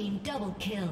team double kill.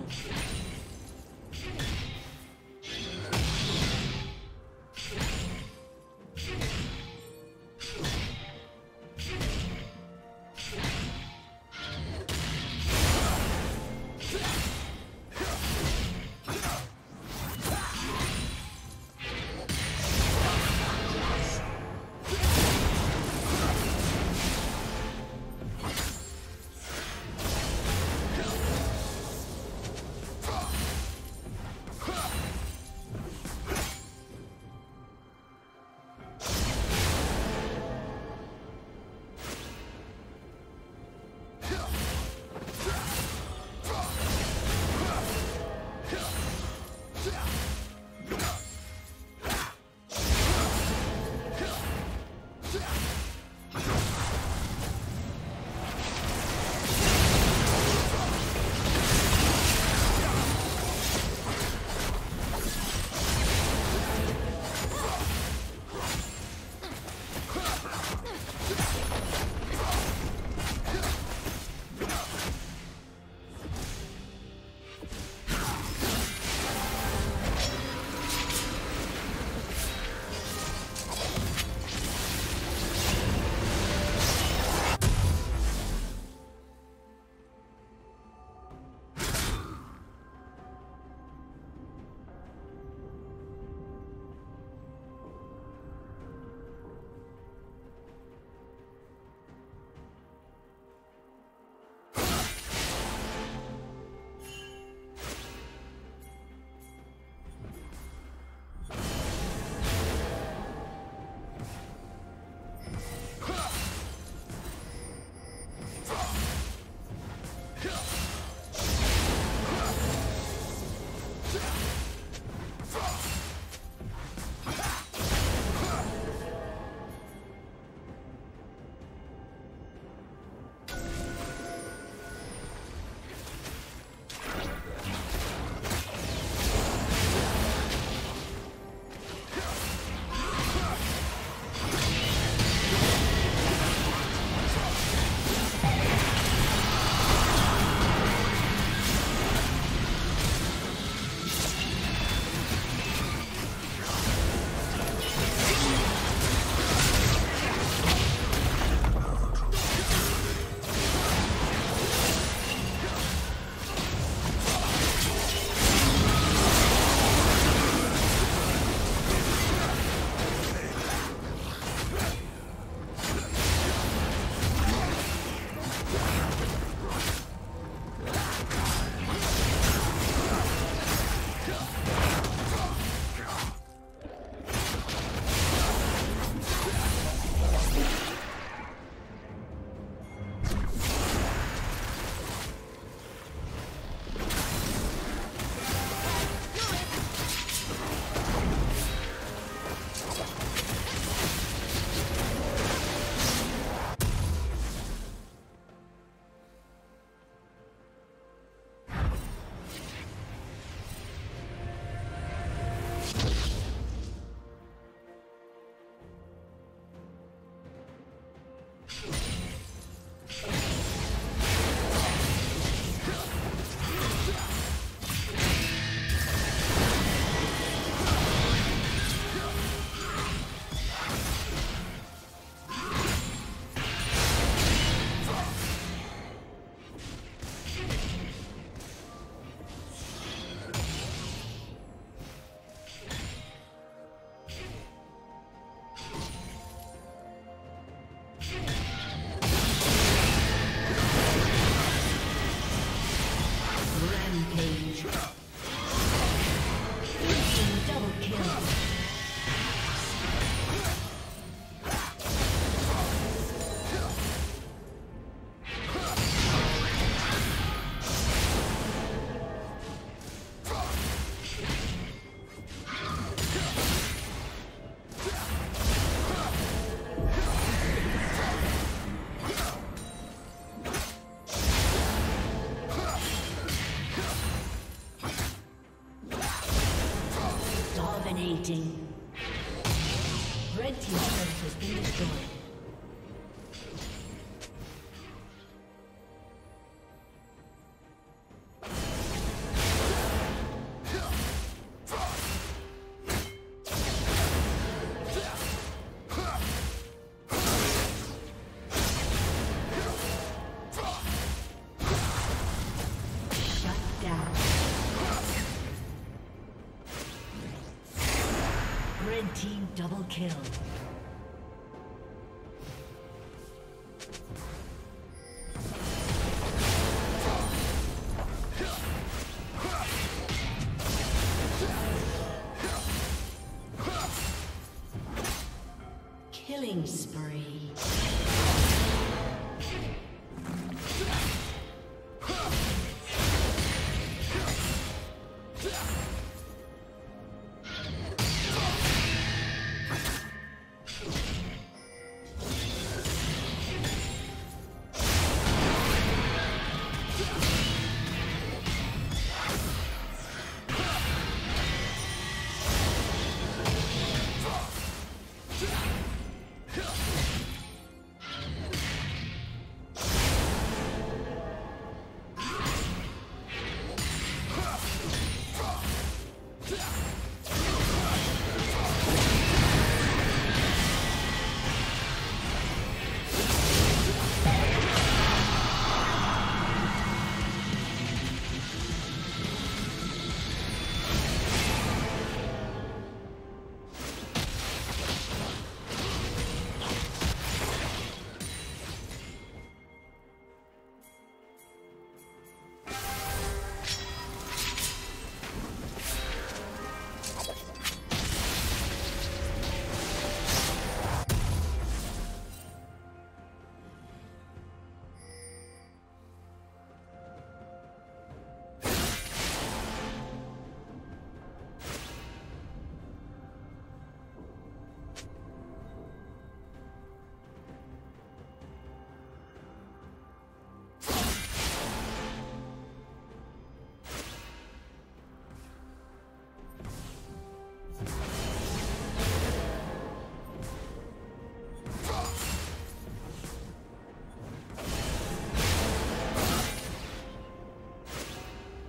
Kill.